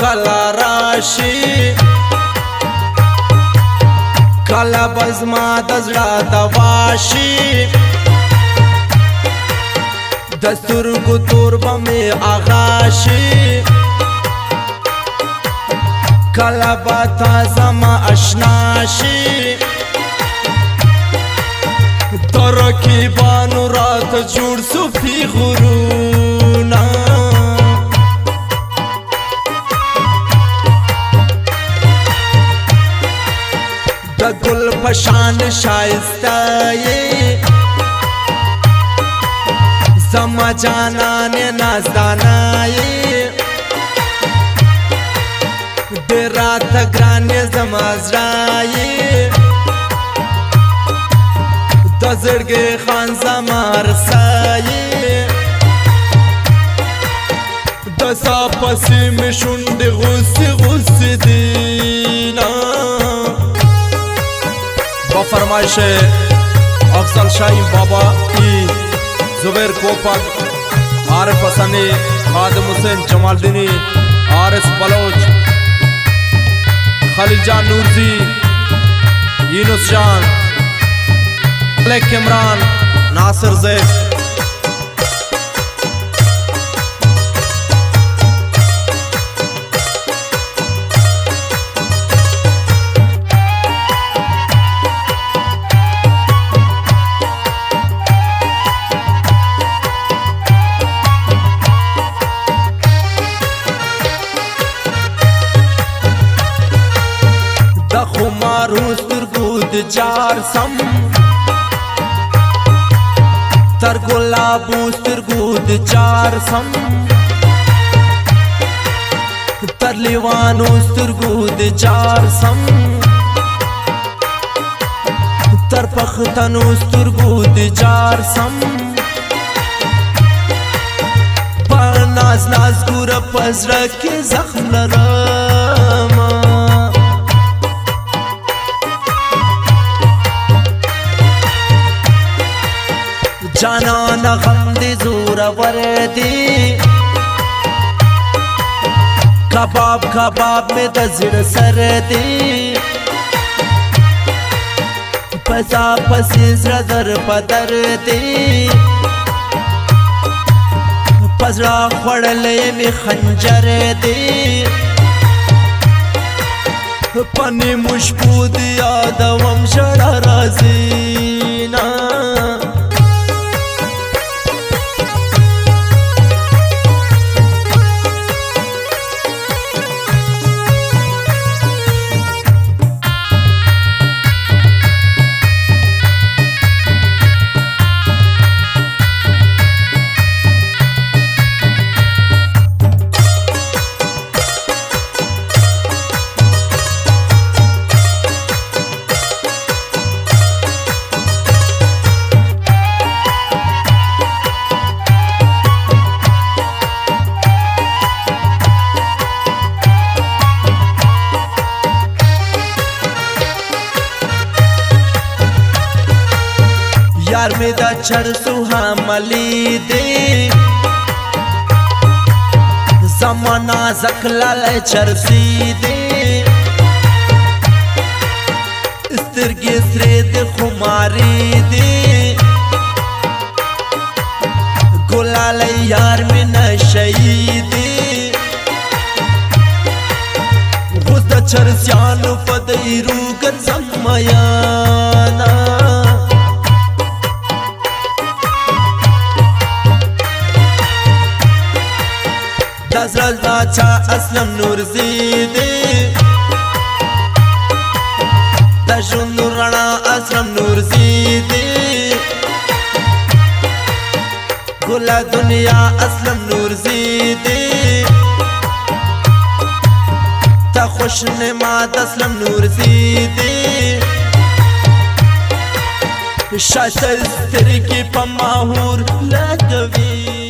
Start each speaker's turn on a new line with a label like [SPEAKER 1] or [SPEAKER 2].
[SPEAKER 1] کلا راشي کلا بزما د زړه د واشي د سترګو تور بمې اغاشي کلا به تا زما اشنا شي پشان شایستایی زما جانان نازدانایی دیرات گران زمازرائی دزرگ خان زمارسایی دسا پسی می شوند غصی غصی دینا फरमाइश अफजल शाही बाबा की जुबेर कोपक आरिफ हसनी आदम हुसैन जमालदीनी आर एस बलोच खलीजा नूरजी यूनुस जान मलिक इमरान नासिर जैद د خو مارو سترګو د جار سم تر ګلابو سترګو د جار سم تر لیوانو سترګو د جار سم تر پختنو سترګو د جار سم پر ناز ناز ګور پزړه کې زخم لرم دی کباب کباب می د زړه سر دی پسا پسې زړه در پدر دی پزړه خړلې می خنجر دی پنې مشبود یادوم شړ راځي یار می دا چړ سو حملی دی زمانہ زکلل چرسی دی سترګې سره د خماري دی ګلال یار می نشئی دی غوږ د چرسیانو په دیرو ګرځم ما یار راز راز بادشاہ اسلم نور زیدی دا ژوند نور رڼا اسلم نور زیدی ګله دنیا اسلم نور زیدی تا خوش نماد اسلم نور زیدی شاتل سترګې په ماحور لګوي